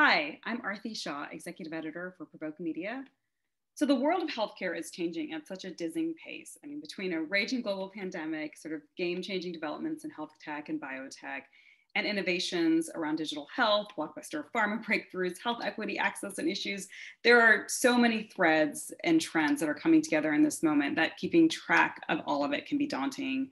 Hi, I'm Aarti Shah, Executive Editor for Provoke Media. So, the world of healthcare is changing at such a dizzying pace. I mean, between a raging global pandemic, sort of game changing developments in health tech and biotech, and innovations around digital health, blockbuster pharma breakthroughs, health equity, access, and issues, there are so many threads and trends that are coming together in this moment that keeping track of all of it can be daunting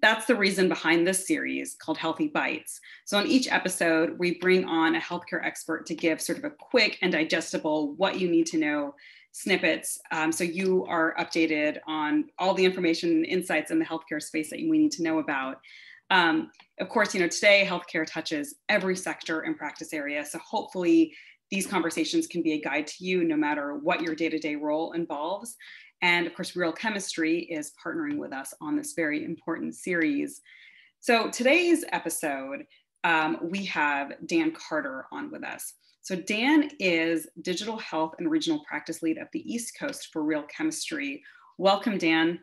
that's the reason behind this series called Healthy Bites. So, on each episode, we bring on a healthcare expert to give sort of a quick and digestible what you need to know snippets. Um, so, you are updated on all the information and insights in the healthcare space that we need to know about. Um, of course, you know, today healthcare touches every sector and practice area. So, hopefully, these conversations can be a guide to you no matter what your day to day role involves. And of course, Real Chemistry is partnering with us on this very important series. So today's episode, um, we have Dan Carter on with us. So Dan is Digital Health and Regional Practice Lead of the East Coast for Real Chemistry. Welcome, Dan.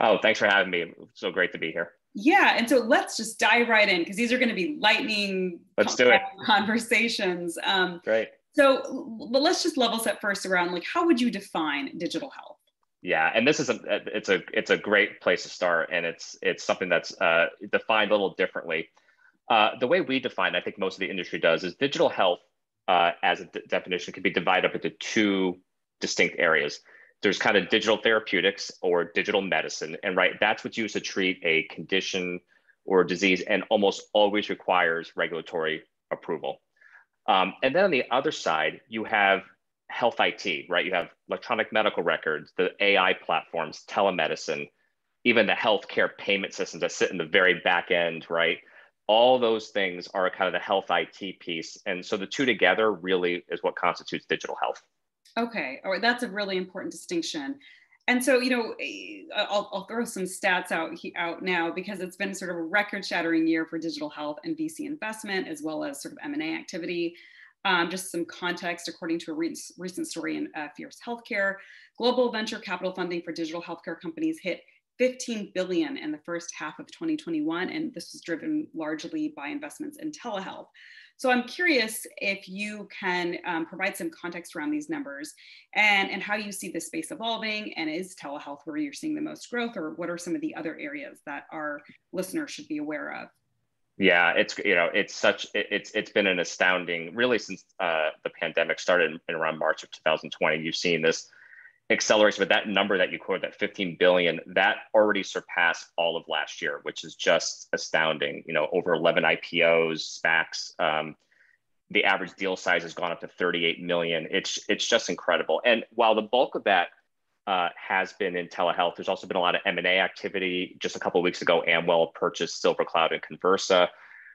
Oh, thanks for having me. So great to be here. Yeah, and so let's just dive right in because these are going to be lightning let's do it. conversations. Um, Great. So, but let's just level set first around like how would you define digital health? Yeah, and this is a it's a it's a great place to start, and it's it's something that's uh, defined a little differently. Uh, the way we define, I think most of the industry does, is digital health uh, as a d- definition can be divided up into two distinct areas. There's kind of digital therapeutics or digital medicine, and right, that's what's used to treat a condition or disease, and almost always requires regulatory approval. Um, and then on the other side, you have health IT, right? You have electronic medical records, the AI platforms, telemedicine, even the healthcare payment systems that sit in the very back end, right? All those things are kind of the health IT piece. And so the two together really is what constitutes digital health. Okay, all right, that's a really important distinction. And so, you know, eh, I'll, I'll throw some stats out, out now because it's been sort of a record-shattering year for digital health and VC investment, as well as sort of M&A activity. Um, just some context, according to a re recent story in uh, Fierce Healthcare, global venture capital funding for digital healthcare companies hit 15 billion in the first half of 2021, and this was driven largely by investments in telehealth. So I'm curious if you can um, provide some context around these numbers and, and how you see the space evolving, and is telehealth where you're seeing the most growth, or what are some of the other areas that our listeners should be aware of? Yeah, it's you know it's such it, it's it's been an astounding really since uh, the pandemic started in, in, around March of 2020. You've seen this acceleration, but that number that you quoted, that 15 billion, that already surpassed all of last year, which is just astounding. You know, over 11 IPOs, SPACs. Um, the average deal size has gone up to 38 million. It's it's just incredible. And while the bulk of that uh, has been in telehealth. There's also been a lot of M&A activity. Just a couple weeks ago, Amwell purchased SilverCloud and Conversa.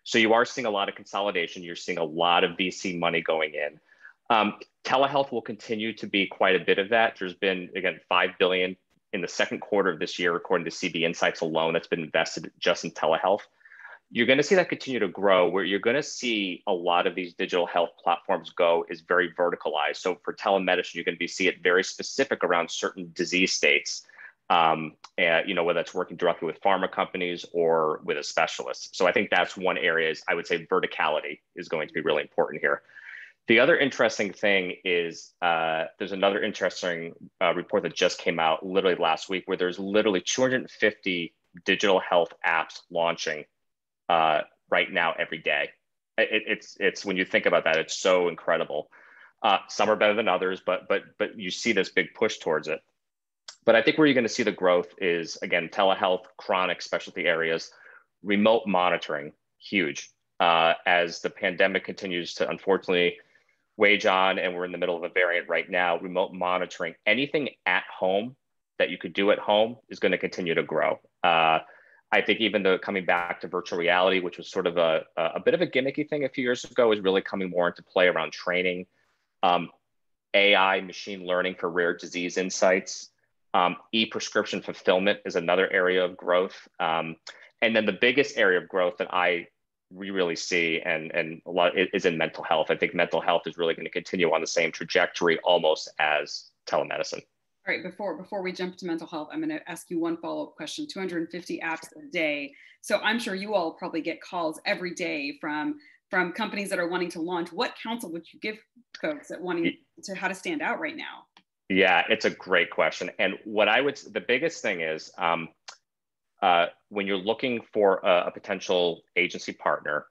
So you are seeing a lot of consolidation. You're seeing a lot of VC money going in. Um, telehealth will continue to be quite a bit of that. There's been, again, 5 billion in the second quarter of this year, according to CB Insights alone, that's been invested just in telehealth you're going to see that continue to grow where you're going to see a lot of these digital health platforms go is very verticalized. So for telemedicine you're going to be see it very specific around certain disease states um, and, you know whether that's working directly with pharma companies or with a specialist. So i think that's one area is i would say verticality is going to be really important here. The other interesting thing is uh, there's another interesting uh, report that just came out literally last week where there's literally 250 digital health apps launching uh, right now every day. It, it's it's when you think about that, it's so incredible. Uh, some are better than others, but but but you see this big push towards it. But I think where you're going to see the growth is again telehealth, chronic specialty areas, remote monitoring, huge. Uh, as the pandemic continues to unfortunately wage on, and we're in the middle of a variant right now, remote monitoring, anything at home that you could do at home is going to continue to grow. Uh, I think even the coming back to virtual reality, which was sort of a, a bit of a gimmicky thing a few years ago, is really coming more into play around training. Um, AI, machine learning for rare disease insights. Um, e-prescription fulfillment is another area of growth. Um, and then the biggest area of growth that I we really see and, and a lot is in mental health. I think mental health is really going to continue on the same trajectory almost as telemedicine. All right, before before we jump to mental health, I'm going to ask you one follow-up question. 250 apps a day. So I'm sure you all probably get calls every day from from companies that are wanting to launch. What counsel would you give folks that wanting to how to stand out right now? Yeah, it's a great question. And what I would, say, the biggest thing is um, uh, when you're looking for a, a, potential agency partner,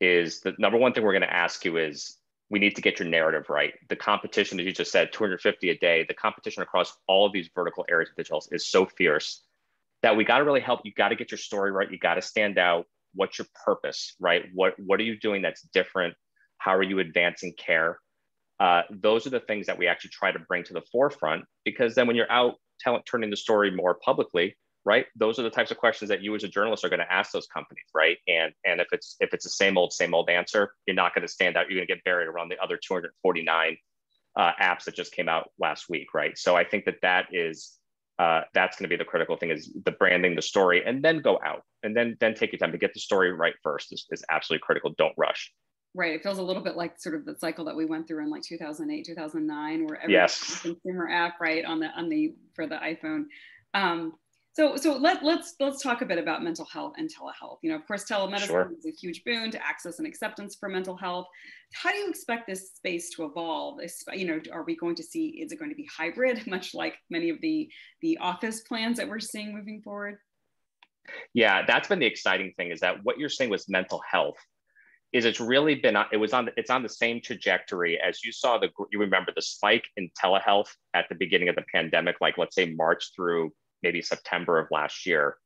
is the number one thing we're going to ask you is we need to get your narrative right. The competition, as you just said, 250 a day, the competition across all of these vertical areas of digital is so fierce that we got to really help. You got to get your story right. You got to stand out. What's your purpose, right? What What are you doing that's different? How are you advancing care? uh, those are the things that we actually try to bring to the forefront because then when you're out telling, turning the story more publicly right those are the types of questions that you as a journalist are going to ask those companies right and and if it's if it's the same old same old answer you're not going to stand out you're going to get buried around the other 249 uh, apps that just came out last week right so i think that that is uh, that's going to be the critical thing is the branding the story and then go out and then then take your time to get the story right first is, is absolutely critical don't rush Right. It feels a little bit like sort of the cycle that we went through in like 2008, 2009, where every yes. consumer app, right, on the on the for the iPhone. Um, so so let let's let's talk a bit about mental health and telehealth. You know, of course, telemedicine sure. is a huge boon to access and acceptance for mental health. How do you expect this space to evolve? Is, You know, are we going to see? Is it going to be hybrid, much like many of the the office plans that we're seeing moving forward? Yeah, that's been the exciting thing is that what you're saying was mental health is it's really been it was on it's on the same trajectory as you saw the you remember the spike in telehealth at the beginning of the pandemic like let's say march through maybe september of last year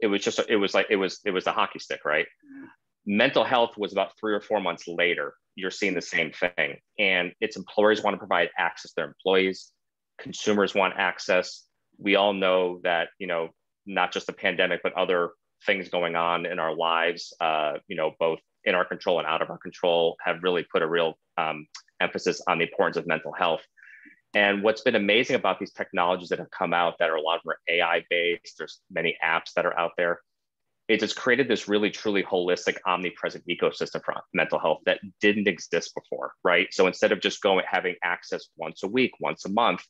it was just it was like it was it was a hockey stick right mm-hmm. mental health was about three or four months later you're seeing the same thing and its employers want to provide access to their employees consumers want access we all know that you know not just the pandemic but other things going on in our lives uh, you know both in our control and out of our control have really put a real um, emphasis on the importance of mental health. And what's been amazing about these technologies that have come out that are a lot are AI based, there's many apps that are out there. It has created this really truly holistic, omnipresent ecosystem for mental health that didn't exist before, right? So instead of just going having access once a week, once a month,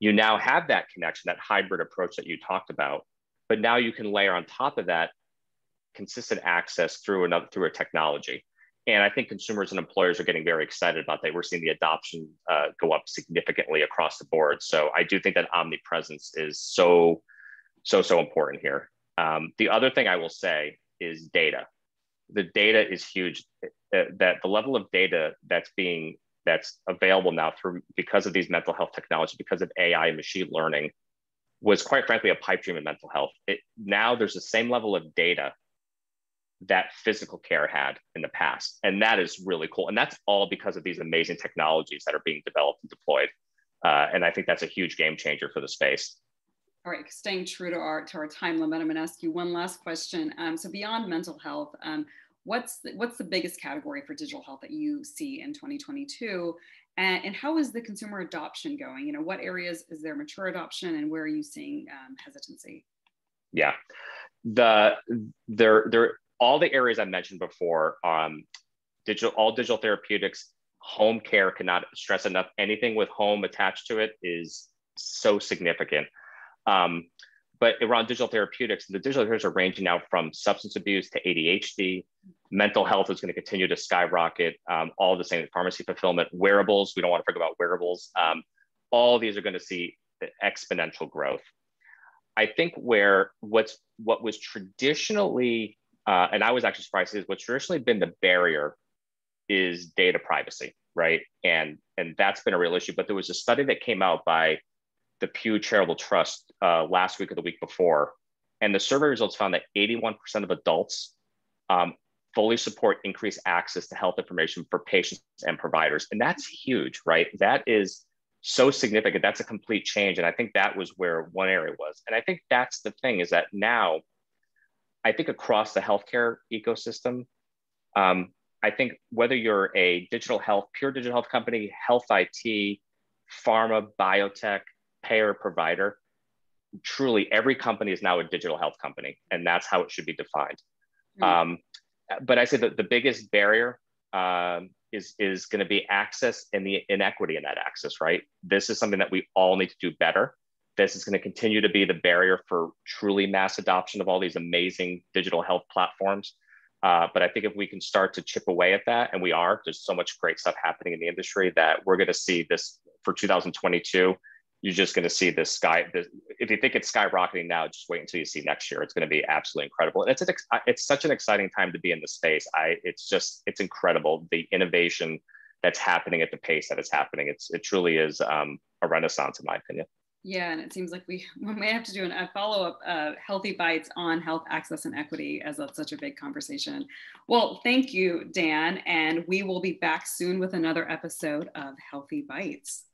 you now have that connection, that hybrid approach that you talked about. But now you can layer on top of that consistent access through another through a technology. And I think consumers and employers are getting very excited about that. We're seeing the adoption uh, go up significantly across the board. So I do think that omnipresence is so, so, so important here. Um, the other thing I will say is data. The data is huge. Uh, that the level of data that's being that's available now through because of these mental health technology, because of AI and machine learning, was quite frankly a pipe dream in mental health. It, now there's the same level of data that physical care had in the past. And that is really cool. And that's all because of these amazing technologies that are being developed and deployed. Uh, and I think that's a huge game changer for the space. All right, staying true to our to our time limit, I'm going to ask you one last question. Um, so beyond mental health, um, what's the, what's the biggest category for digital health that you see in 2022, and, and, how is the consumer adoption going? You know, what areas is there mature adoption, and where are you seeing um, hesitancy? Yeah, the there there all the areas I mentioned before, um, digital, all digital therapeutics, home care cannot stress enough. Anything with home attached to it is so significant. Um, but around digital therapeutics, the digital therapeutics are ranging now from substance abuse to ADHD. Mental health is going to continue to skyrocket. Um, all the same pharmacy fulfillment, wearables. We don't want to forget about wearables. Um, all these are going to see exponential growth. I think where what's what was traditionally uh, and I was actually surprised is what's traditionally been the barrier is data privacy, right? And and that's been a real issue. But there was a study that came out by the Pew Charitable Trust uh, last week or the week before, and the survey results found that 81% of adults um, fully support increased access to health information for patients and providers, and that's huge, right? That is so significant. That's a complete change, and I think that was where one area was. And I think that's the thing is that now I think across the healthcare ecosystem, um, I think whether you're a digital health, pure digital health company, health IT, pharma, biotech, payer, provider, truly every company is now a digital health company, and that's how it should be defined. Mm-hmm. Um, but I say that the biggest barrier um, is is going to be access and the inequity in that access. Right, this is something that we all need to do better. This is going to continue to be the barrier for truly mass adoption of all these amazing digital health platforms. Uh, but I think if we can start to chip away at that, and we are, there's so much great stuff happening in the industry that we're going to see this for 2022. You're just going to see this sky. This, if you think it's skyrocketing now, just wait until you see next year. It's going to be absolutely incredible, and it's an, it's such an exciting time to be in the space. I it's just it's incredible the innovation that's happening at the pace that it's happening. It's it truly is um, a renaissance, in my opinion. Yeah, and it seems like we, we may have to do an, a follow up uh, Healthy Bites on health access and equity as that's such a big conversation. Well, thank you, Dan, and we will be back soon with another episode of Healthy Bites.